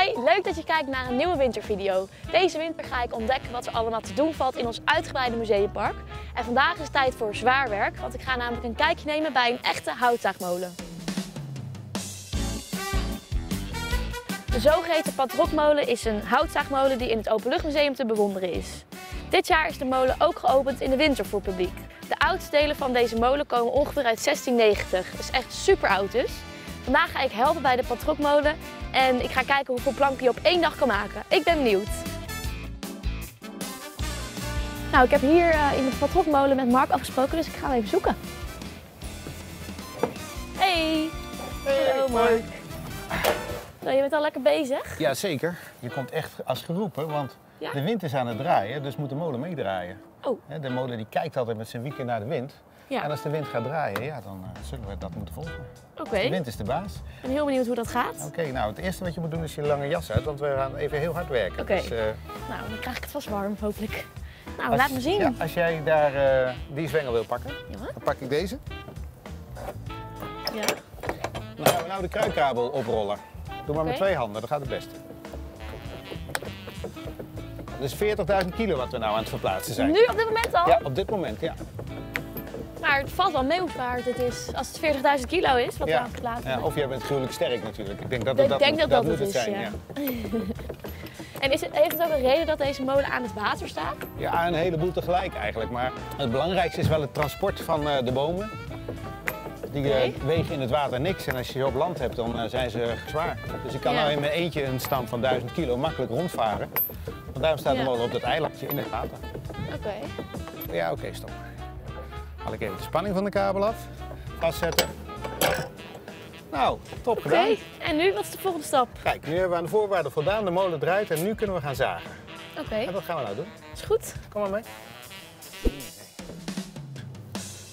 Hi, leuk dat je kijkt naar een nieuwe wintervideo. Deze winter ga ik ontdekken wat er allemaal te doen valt in ons uitgebreide museumpark. En vandaag is het tijd voor zwaar werk, want ik ga namelijk een kijkje nemen bij een echte houtzaagmolen. De zogeheten Patrokmolen is een houtzaagmolen die in het Openluchtmuseum te bewonderen is. Dit jaar is de molen ook geopend in de winter voor publiek. De oudste delen van deze molen komen ongeveer uit 1690. Dat is echt super oud dus. Vandaag ga ik helpen bij de Patrokmolen en ik ga kijken hoeveel planken je op één dag kan maken. Ik ben benieuwd. Nou, ik heb hier uh, in de Patrokmolen met Mark afgesproken, dus ik ga hem even zoeken. Hey! Hallo Mark. Nou, je bent al lekker bezig. Ja, zeker. Je komt echt als geroepen, want Ja? de wind is aan het draaien, dus moet de molen meedraaien. Oh, De molen die kijkt altijd met zijn wieken naar de wind. Ja. En als de wind gaat draaien, ja, dan eh, zullen we dat moeten volgen. Oké. De wind is de baas. Ik ben heel benieuwd hoe dat gaat. Oké, nou het eerste wat je moet doen is je lange jas uit, want we gaan even heel hard werken. Oké. Dus, eh, Nou, dan krijg ik het vast warm, hopelijk. Nou, als- laat me zien. Ja, als jij daar eh, die zwengel wil pakken, Ja. dan pak ik deze. Ja. Dan gaan we nou de kruikkabel oprollen. Doe maar met twee handen, dat gaat het beste. Dat is 40.000 kilo wat we nou aan het verplaatsen zijn. Nu op dit moment al? Ja, op dit moment, ja. Maar het valt wel mee hoe zwaar dit is. Als het 40.000 kilo is, wat we Ja. het plaatsen Ja, of jij bent gruwelijk sterk natuurlijk. Ik denk dat Ik het dat, denk dat dat moet het het is, zijn. ja. En is het, heeft het ook een reden dat deze molen aan het water staat? ja, een heleboel tegelijk eigenlijk. Maar het belangrijkste is wel het transport van eh, de bomen. Die eh, wegen in het water niks. En als je ze op land hebt, dan eh, zijn ze zwaar. Dus ik kan nou in mijn eentje een stand van 1000 kilo makkelijk rondvaren. Want daarom staat de molen op dat eilandje in het water. Oké. Ja, oké, stop. Haal ik even de spanning van de kabel af. Vastzetten. Nou, top Oké, gedaan. en nu, wat is de volgende stap? Kijk, nu hebben we aan de voorwaarden voldaan. De molen draait en nu kunnen we gaan zagen. Oké, En wat gaan we nou doen? is goed. Kom maar mee.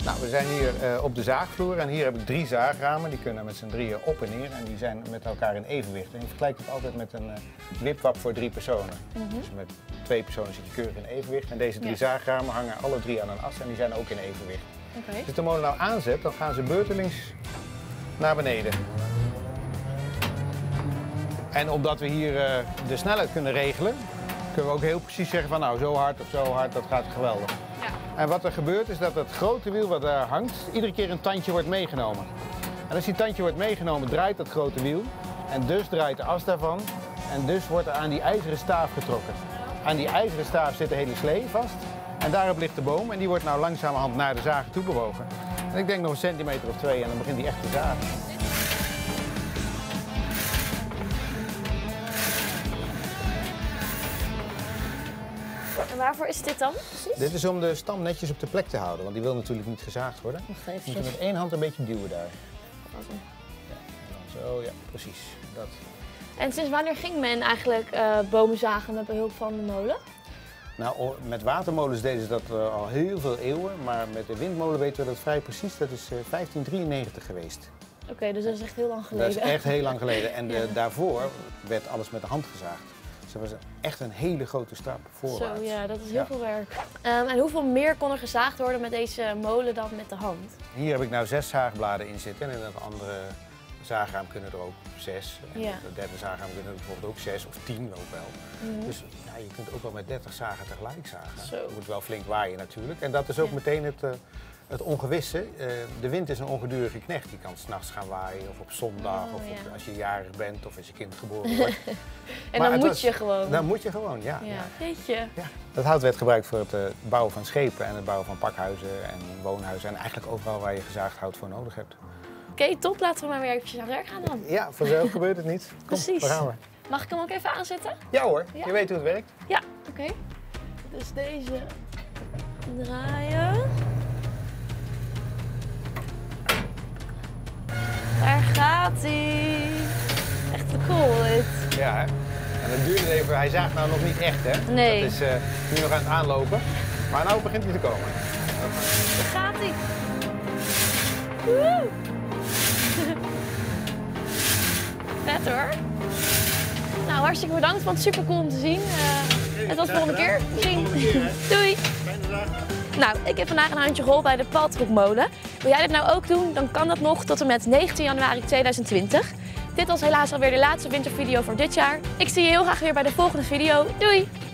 Nou, we zijn hier eh, op de zaagvloer en hier heb ik drie zaagramen. Die kunnen met z'n drieën op en neer en die zijn met elkaar in evenwicht. En je vergelijkt het altijd met een eh, wipwap voor drie personen. Dus met twee personen zit je keurig in evenwicht. En deze drie Ja. zaagramen hangen alle drie aan een as en die zijn ook in evenwicht. Oké. Als ik de molen nou aanzet, dan gaan ze beurtelings naar beneden. En omdat we hier eh, de snelheid kunnen regelen, kunnen we ook heel precies zeggen van nou zo hard of zo hard, dat gaat geweldig. En wat er gebeurt is dat het grote wiel wat daar hangt, iedere keer een tandje wordt meegenomen. En als die tandje wordt meegenomen, draait dat grote wiel. En dus draait de as daarvan. En dus wordt er aan die ijzeren staaf getrokken. Aan die ijzeren staaf zit de hele slee vast. En daarop ligt de boom. En die wordt nou langzamerhand naar de zager toe bewogen. En ik denk nog een centimeter of twee en dan begint hij echt te zagen. Waarvoor is dit dan precies? Dit is om de stam netjes op de plek te houden, want die wil natuurlijk niet gezaagd worden. Wacht Je moet even. met één hand een beetje duwen daar. En dan zo, ja, precies. Dat. En sinds wanneer ging men eigenlijk eh, bomen zagen met behulp van de molen? Nou, met watermolens deden ze dat eh, al heel veel eeuwen, maar met de windmolen weten we dat vrij precies. Dat is eh, 1593 geweest. Oké, dus dat is echt heel lang Dat geleden. is echt heel lang geleden. En eh, Ja. daarvoor werd alles met de hand gezaagd. Dus dat was echt een hele grote stap voorwaarts. Zo, ja, dat is heel Ja. veel werk. Ehm, en hoeveel meer kon er gezaagd worden met deze molen dan met de hand? Hier heb ik nou zes zaagbladen in zitten en in dat andere zaagraam kunnen er ook zes. En Ja. in het derde zaagraam kunnen er bijvoorbeeld ook zes of tien ook wel. Mhm. Dus ja, je kunt ook wel met 30 zagen tegelijk zagen. Zo. Je moet wel flink waaien natuurlijk. En dat is ook meteen het, eh, het ongewisse. Eh, de wind is een ongedurige knecht. Die kan s'nachts gaan waaien of op zondag Oh, of op- ja. als je jarig bent of als je kind geboren wordt. En Maar dan moet was- je gewoon. Dan moet je gewoon, ja. ja. je. Ja. Dat hout werd gebruikt voor het eh, bouwen van schepen en het bouwen van pakhuizen en woonhuizen. En eigenlijk overal waar je gezaagd hout voor nodig hebt. Oké, top. Laten we maar weer eventjes aan het werk gaan dan. Ja, vanzelf gebeurt het niet. Kom, Precies. Gaan we. Mag ik hem ook even aanzetten? Ja hoor, je weet hoe het werkt. Ja, oké. Dus deze draaien. Daar gaat hij. Echt te cool dit. Ja, hè? En dat duurde even. Hij zaagt nou nog niet echt, hè? Nee. Dat is eh, nu nog aan het aanlopen. Maar nou begint hij te komen. Daar gaat hij. Woe! Vet hoor. Nou, hartstikke bedankt. Vond het super cool om te zien. Eh, en tot de volgende keer. Misschien. Doei. Nou, ik heb vandaag een handje geholpen bij de Paltroekmolen. Wil jij dit nou ook doen? Dan kan dat nog tot en met 19 januari 2020. Dit was helaas alweer de laatste wintervideo voor dit jaar. Ik zie je heel graag weer bij de volgende video. Doei!